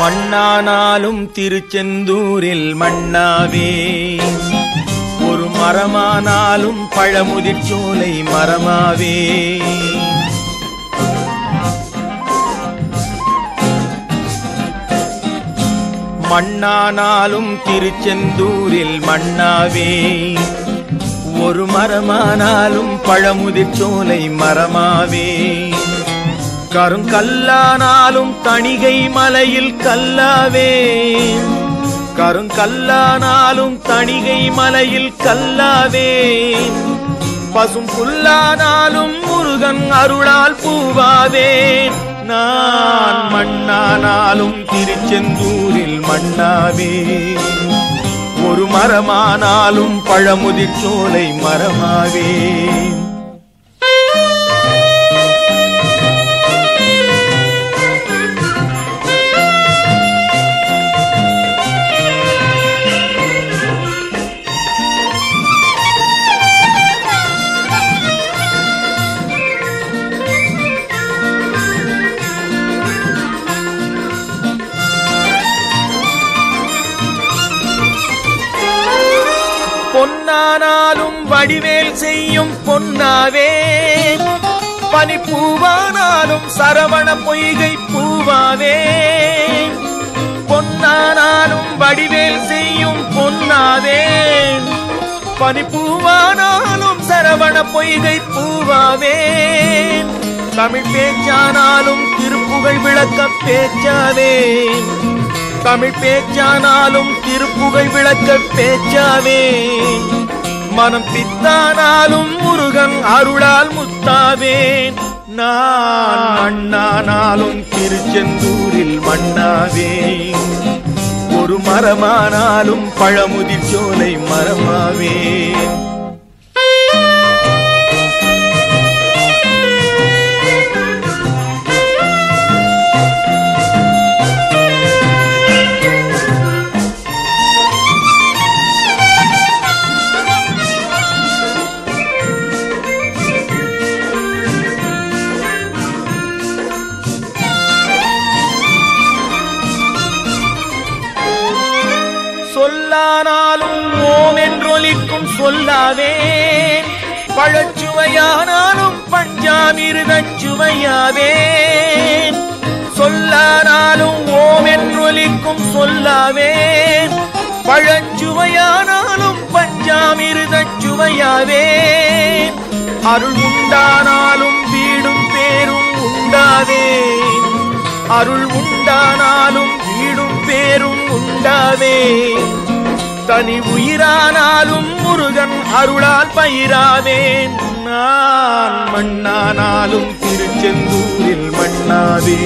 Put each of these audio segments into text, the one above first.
மண்ணானாலும் திருச்செந்தூரில் மண்ணாவே. ஒரு மரமானாலும் பழமுதிர்ச்சோலை மரமாவே. மண்ணானாலும் திருச்செந்தூரில் மண்ணாவே. ஒரு மரமானாலும் பழமுதிர்ச்சோலை மரமாவே. கருங்கல்லானாலும் தணிகை மலையில் கல்லாவே கருங்கல்லானாலும் தணிகை மலையில் கல்லாவே பசும் புல்லானாலும் முருகன் அருளால் பூவாவே நான் மண்ணானாலும் திருச்செந்தூரில் மண்ணாவே ஒரு மரமானாலும் பழமுதிர் சோலை மரமாவே பொன்னானாலும் வடிவேல் செய்யும் பொன்னாவே. பனிப்பூவானாலும் சரவண பொய்கை பூவாவே. பொன்னானாலும் வடிவேல் செய்யும் பொன்னாவே. பனிப்பூவானாலும் சரவண பொய்கை பூவாவே. தமிழ் பேச்சானாலும் திருப்புகழ் விளக்க பேச்சாவே. தமிழ் பேச்சானாலும் திருப்புகை விளக்க பேச்சாவே. மனம் பித்தானாலும் முருகன் அருளால் முத்தாவேன். நான் மண்ணானாலும் திருச்செந்தூரில் மண்ணாவேன். ஒரு மரமானாலும் பழமுதிர் சோலை மரமாவேன். சொல்லானாலும் ஓம் என்றொலிக்கும் சொல்லாவே பழச்சுவையானாலும் பஞ்சாமிருதச் சுவையாவே சொல்லானாலும் ஓம் என்றொலிக்கும் சொல்லாவே பழச்சுவையானாலும் பஞ்சாமிருதச் சுவையாவே அருள் உண்டானாலும் வீடும் பேரும் உண்டாவே அருள் உண்டானாலும் வீடும் பேரும் உண்டாவே தனி உயிரானாலும் முருகன் அருளால் பயிராவேன். நான் மண்ணானாலும் திருச்செந்தூரில் மண்ணாவே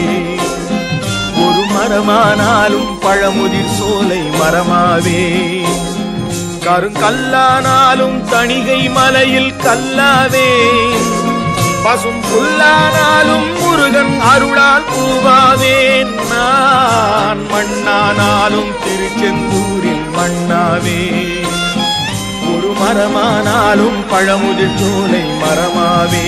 ஒரு மரமானாலும் பழமுதிர் சோலை மரமாவே கருங்கல்லானாலும் தணிகை மலையில் கல்லாவே பசும் புல்லானாலும் முருகன் அருளால் பூவாவேன். நான் மண்ணானாலும் திருச்செந்தூர் மரமானாலும் பழமுதிர் சோலை மரமாவே.